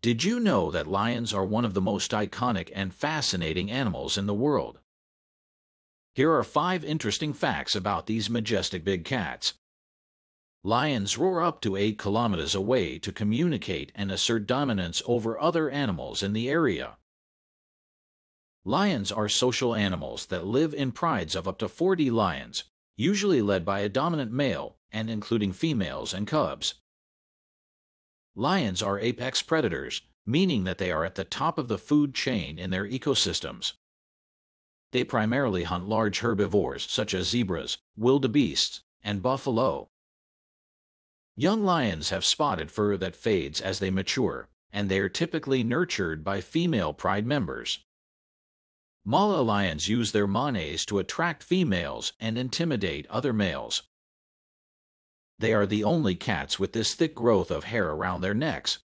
Did you know that lions are one of the most iconic and fascinating animals in the world? Here are five interesting facts about these majestic big cats. Lions roar up to 8 kilometers away to communicate and assert dominance over other animals in the area. Lions are social animals that live in prides of up to 40 lions, usually led by a dominant male and including females and cubs. Lions are apex predators, meaning that they are at the top of the food chain in their ecosystems. They primarily hunt large herbivores such as zebras, wildebeests, and buffalo. Young lions have spotted fur that fades as they mature, and they are typically nurtured by female pride members. Mala lions use their manes to attract females and intimidate other males. They are the only cats with this thick growth of hair around their necks,